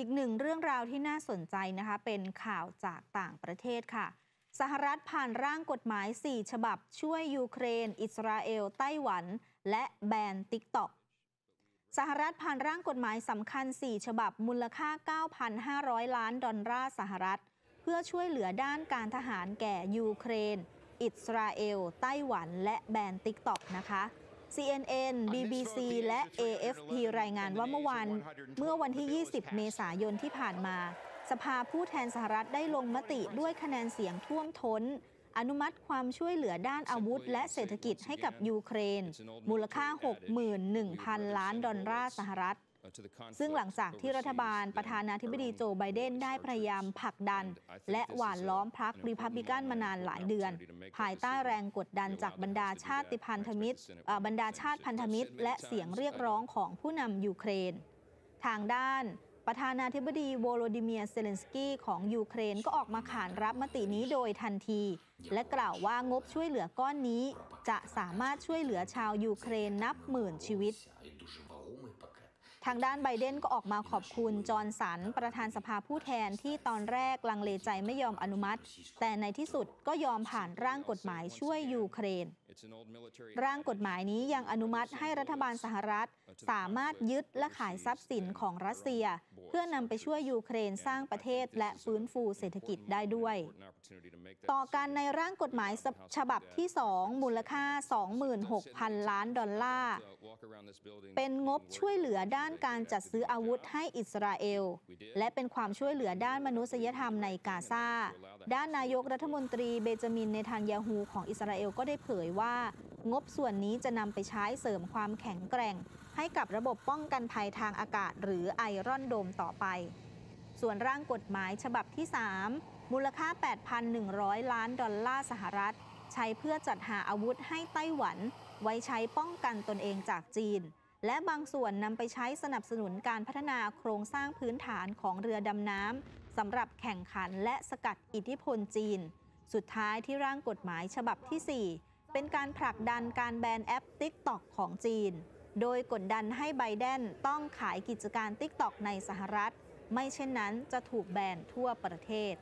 อีกหนึ่งเรื่องราวที่น่าสนใจนะคะ เป็นข่าวจากต่างประเทศค่ะ สหรัฐผ่านร่างกฎหมาย 4 ฉบับ ช่วยยูเครน อิสราเอล ไต้หวัน และแบน TikTok สหรัฐผ่านร่างกฎหมายสำคัญ 4 ฉบับมูลค่า 9,500 ล้านดอลลาร์สหรัฐ เพื่อช่วยเหลือด้านการทหารแก่ยูเครน อิสราเอล ไต้หวัน และแบน TikTok นะคะ CNN BBC และ AFP รายงานว่าเมื่อวันเมื่อวันที่ 20 เมษายนที่ผ่านมา สภาผู้แทนสหรัฐได้ลงมติด้วยคะแนนเสียงท่วมท้น อนุมัติความช่วยเหลือด้านอาวุธ และเศรษฐกิจให้กับยูเครน มูลค่า 61,000 ล้านดอลลาร์สหรัฐ ซึ่งหลังจากที่รัฐบาลประธานาธิบดีโจไบเดนได้พยายามผลักดัน และหว่านล้อมพรรครีพับลิกันมานานหลายเดือน ภายใต้แรงกดดันจากบรรดาชาติพันธมิตรบรรดาชาติพันธมิตร และเสียงเรียกร้องของผู้นำยูเครน ทางด้านประธานาธิบดีโวโลดิเมียเซเลนสกี้ของยูเครนก็ออกมาขานรับมตินี้โดยทันที และกล่าวว่างบช่วยเหลือก้อนนี้ จะสามารถช่วยเหลือชาวยูเครนนับหมื่นชีวิต ทางด้านไบเดนก็ออกมาขอบคุณจอร์นสัน ประธานสภาผู้แทนที่ตอนแรกลังเลใจไม่ยอมอนุมัติ แต่ในที่สุดก็ยอมผ่านร่างกฎหมายช่วยยูเครน ร่างกฎหมายนี้ยังอนุมัติให้รัฐบาลสหรัฐ สามารถยึดและขายทรัพย์สินของรัสเซีย เพื่อนำไปช่วยยูเครนสร้างประเทศและฟื้นฟูเศรษฐกิจได้ด้วย ต่อการในร่างกฎหมายฉบับที่ 2 มูลค่า 26,000 ล้านดอลลาร์เป็นงบช่วยเหลือด้านานการจัดซื้ออาวุธให้อิสราเอล และเป็นความช่วยเหลือด้านมนุษยธรรมในกาซา ด้านนายกรัฐมนตรีเบจามินเนทันยาฮูของอิสราเอลก็ได้เผยว่า งบส่วนนี้จะนำไปใช้เสริมความแข็งแกร่ง ให้กับระบบป้องกันภัยทางอากาศ หรือไอรอนโดมต่อไป ส่วนร่างกฎหมายฉบับที่ 3 มูลค่า 8,100 ล้านดอลลาร์สหรัฐ ใช้เพื่อจัดหาอาวุธให้ไต้หวัน ไว้ใช้ป้องกันตนเองจากจีน และบางส่วนนำไปใช้สนับสนุนการพัฒนาโครงสร้างพื้นฐานของเรือดำน้ำสำหรับแข่งขันและสกัดอิทธิพลจีน สุดท้ายที่ร่างกฎหมายฉบับที่ 4 เป็นการผลักดันการแบนแอป TikTok ของจีน โดยกดดันให้ไบเดนต้องขายกิจการ TikTok ในสหรัฐ ไม่เช่นนั้นจะถูกแบนทั่วประเทศ